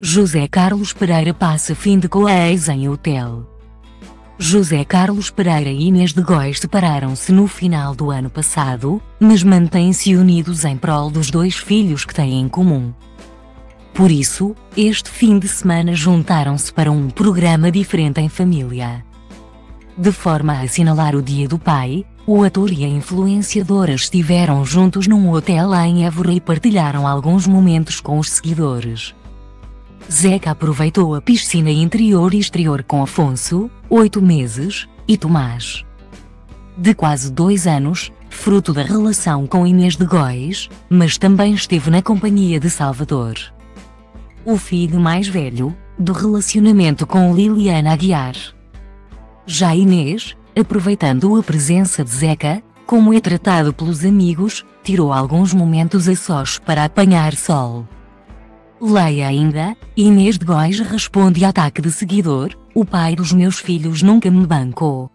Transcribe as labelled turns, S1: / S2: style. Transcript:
S1: José Carlos Pereira passa fim de coeis em hotel. José Carlos Pereira e Inês de Góis separaram-se no final do ano passado, mas mantêm-se unidos em prol dos dois filhos que têm em comum. Por isso, este fim de semana juntaram-se para um programa diferente em família. De forma a assinalar o Dia do Pai, o ator e a influenciadora estiveram juntos num hotel em Évora e partilharam alguns momentos com os seguidores. Zeca aproveitou a piscina interior e exterior com Afonso, 8 meses, e Tomás. De quase dois anos, fruto da relação com Inês de Góis, mas também esteve na companhia de Salvador. O filho mais velho, do relacionamento com Liliana Aguiar. Já Inês, aproveitando a presença de Zeca, como é tratado pelos amigos, tirou alguns momentos a sós para apanhar sol. Leia ainda, Inês de Góis responde a ataque de seguidor, o pai dos meus filhos nunca me bancou.